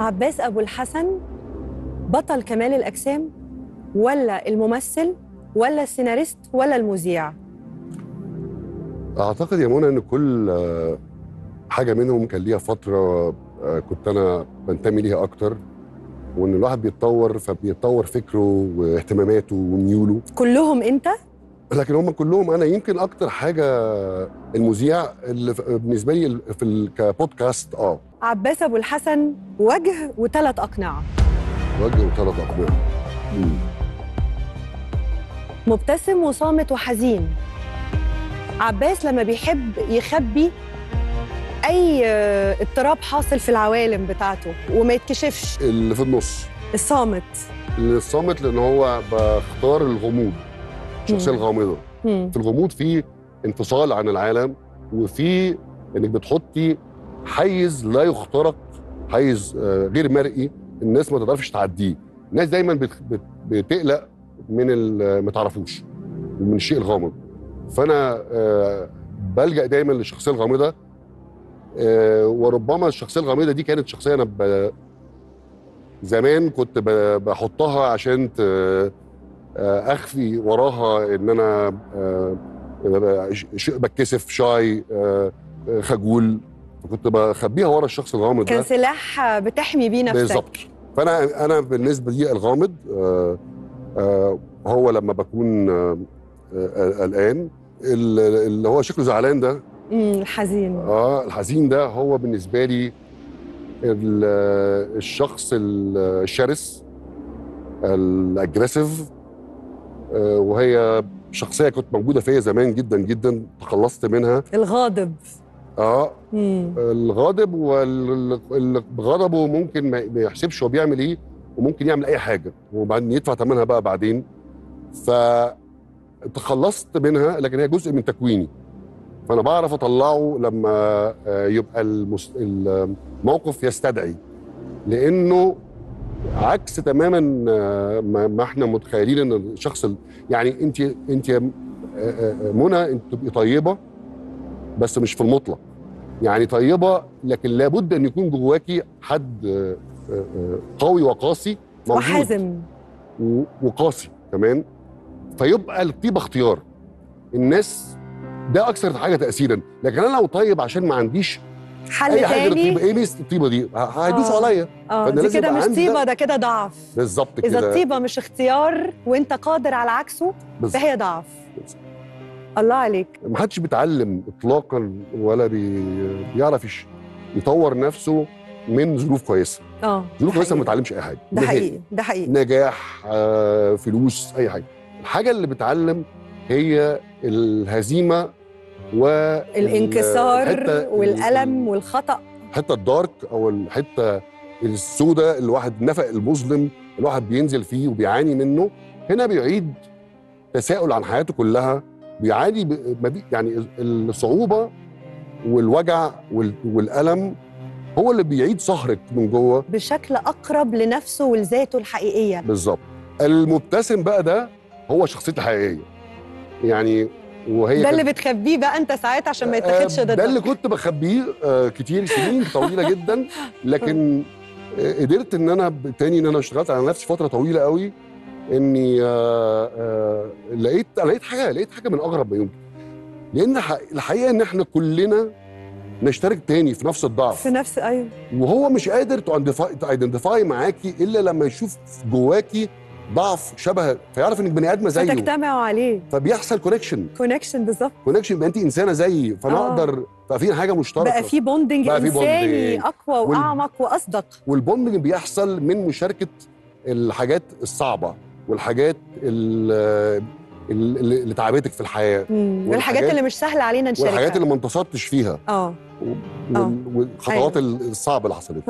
عباس أبو الحسن بطل كمال الأجسام ولا الممثل ولا السيناريست ولا المذيع؟ أعتقد يا منى إن كل آه، حاجة منهم كان ليها فترة آه، كنت أنا بنتمي ليها أكتر وإن الواحد بيتطور فبيتطور فكره واهتماماته وميوله. كلهم أنت؟ لكن هم كلهم أنا يمكن أكتر حاجة المذيع اللي بالنسبة لي في كبودكاست آه. عباس أبو الحسن وجه وثلاث أقنعة وجه وثلاث اقنعه. مبتسم وصامت وحزين. عباس لما بيحب يخبي أي آه، اضطراب حاصل في العوالم بتاعته وما يتكشفش. اللي في النص. الصامت. الصامت لأن هو بختار الغموض. الشخصيه. الغامضة. في الغموض في انفصال عن العالم وفي إنك بتحطي حيز لا يخترق حيز آه، غير مرئي الناس ما تقدرش تعديه الناس دايما بت- بت- بتقلق من ما تعرفوش ومن الشيء الغامض فأنا آه، بلجأ دايما للشخصية الغامضة آه، وربما الشخصية الغامضة دي كانت شخصية أنا زمان كنت بحطها عشان ت- أخفي وراها إن أنا آه، آه، بتكسف شاي آه، آه، خجول. فكنت بخبيها ورا الشخص الغامض كان ده سلاح بتحمي بيه نفسك. بالظبط. فأنا أنا بالنسبة لي الغامض آه، آه، هو لما بكون آه، آه، قلقان. ال- اللي هو شكله زعلان ده. الحزين. آه الحزين ده هو بالنسبة لي ال- الشخص الشرس الاجريسيف آه، وهي شخصية كنت موجودة فيا زمان جدا جدا تخلصت منها. الغاضب. آه. مم. الغاضب واللي بغضبه ممكن ما يحسبش هو بيعمل إيه وممكن يعمل أي حاجة وبعدين يدفع ثمنها بقى بعدين. ف تخلصت منها لكن هي جزء من تكويني. فأنا بعرف أطلعه لما آه، يبقى. الموقف يستدعي. لأنه عكس تماما آه، ما إحنا متخيلين إن الشخص ال... يعني انت انت آه، آه، منى انت تبقي طيبة بس مش في المطلق. يعني طيبة لكن لابد إن يكون جواكي حد قوي وقاسي موجود. وحازم. وقاسي كمان. فيبقى الطيبه اختيار. الناس ده أكثر حاجة تاثيرا. لكن أنا لو طيب عشان ما عنديش حل أي حاجة تاني إيه ميزه الطيبه دي هيدوسوا آه. عليا آه دي لازم كده مش طيبة ده. ده كده ضعف بالظبط إذا كده الطيبه مش اختيار وأنت قادر على عكسه. فهي ضعف الله عليك ما حدش بيتعلم اطلاقا ولا بي... بيعرف. يطور نفسه من ظروف كويسة آه ظروف ده كويسه ما. بتعلمش أي حاجة ده. حقيقي ده حقيقي نجاح آه، فلوس أي حاجة الحاجة اللي بتعلم هي الهزيمة و الانكسار الحتة- والألم والخطأ. الحتة الدارك أو الحتة السوداء الواحد نفق المظلم الواحد بينزل فيه وبيعاني منه هنا بيعيد تساؤل عن حياته كلها بيعاني يعني الصعوبة والوجع وال- والألم هو اللي بيعيد سهرك من جوه. بشكل أقرب لنفسه ولذاته الحقيقية. بالظبط. المبتسم بقى ده هو شخصيتي الحقيقية. يعني وهي ده اللي بتخبيه بقى انت ساعات عشان ما يتاخدش آه، ده اللي ضدك كنت بخبيه آه، كتير سنين طويلة جدا. لكن آه، قدرت إن أنا تاني إن أنا اشتغلت على نفسي فترة طويلة قوي إني آه، آه، لقيت لقيت حاجة لقيت حاجة من أغرب ما يمكن. لأن الح- الحقيقة إن إحنا كلنا نشترك تاني في نفس الضعف. في نفس أيوه. وهو مش قادر ي identify معاكي إلا لما يشوف جواكي ضعف شبه فيعرف إنك بني آدمة زيه. فتجتمعوا عليه. فبيحصل connection connection بالظبط. connection يبقى انت إنسانة زيي فانا آه. بقى في حاجة مشتركة. بقى في bonding بقى في إنساني. أقوى وأعمق وأصدق. وال bonding بيحصل من مشاركة الحاجات الصعبة والحاجات ال- ال- اللي تعبتك في الحياة. والحاجات والحاجات- اللي مش سهلة علينا نشاركها. والحاجات اللي ما انتصرتش فيها. آه. آه. والخطوات الصعبة اللي حصلت.